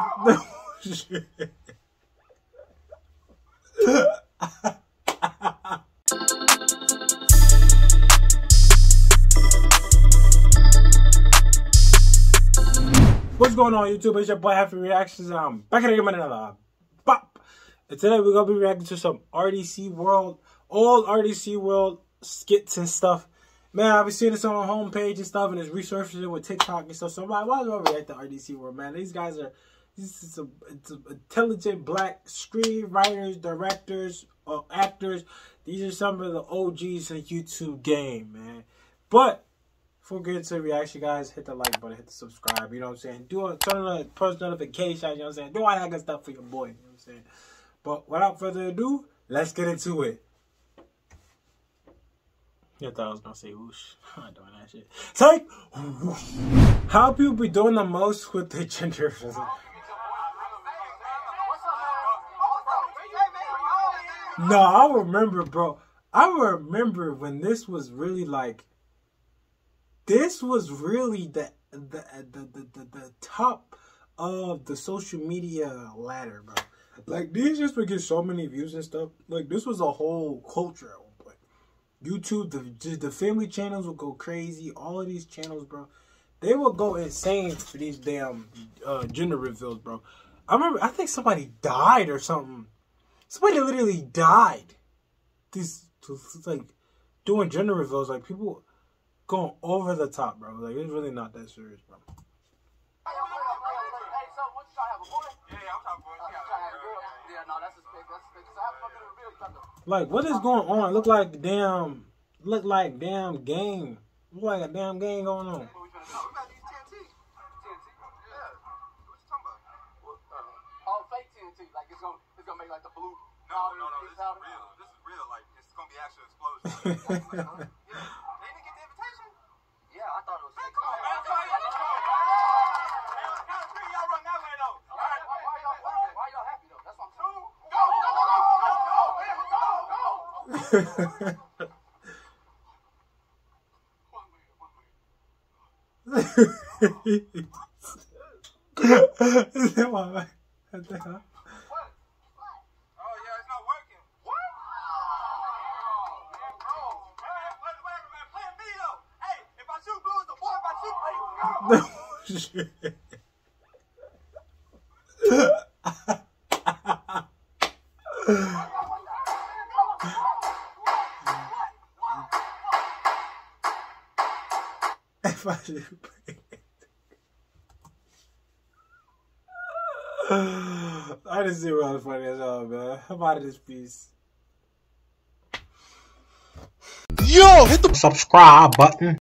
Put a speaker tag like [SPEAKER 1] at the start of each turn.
[SPEAKER 1] No.
[SPEAKER 2] What's going on, YouTube? It's your boy Hyphie Reactions. I'm back again with another. And today we're gonna be reacting to some RDC World, old RDC World skits and stuff. Man, I've been seeing this on my homepage and stuff, and it's resurfacing with TikTok and stuff. So I'm like, why do I react to RDC World, man? These guys are, this is a, it's a intelligent black screenwriters, directors, uh, actors. These are some of the OGs in the YouTube game, man. But before we get into the reaction, guys, hit the like button, hit the subscribe, you know what I'm saying? Do a, turn on the post notifications, you know what I'm saying? Do all that good stuff for your boy, you know what I'm saying? But without further ado, let's get into it. You thought I was gonna say whoosh. I'm not doing that shit. Say How people be doing the most with the gender
[SPEAKER 1] No,
[SPEAKER 2] I remember, bro. I remember when this was really like this was really the the the the, the, the top of the social media ladder, bro. Like these just would get so many views and stuff. Like this was a whole culture at one point. YouTube, the the family channels would go crazy. All of these channels, bro, they would go insane for these damn uh, gender reveals, bro. I remember, I think somebody died or something. Somebody literally died. These like doing gender reveals, like people going over the top, bro. Like it's really not that serious, bro. Like, what is going on? Look like damn, look like damn game. Look like a damn game going on.
[SPEAKER 3] No, no, no, this is real.
[SPEAKER 1] This is real. Like, it's gonna be actual explosion. Yeah. They didn't get the invitation.
[SPEAKER 3] Yeah, I thought it was. Man, come on, oh, man. Come on, come
[SPEAKER 1] on. Is that way, though. All right.
[SPEAKER 3] why? Are y'all happy, though? That's what
[SPEAKER 2] the hell? No shit. if I should play I just see what funny as hell, man. I'm out of this piece.
[SPEAKER 4] Yo, hit
[SPEAKER 5] the subscribe button.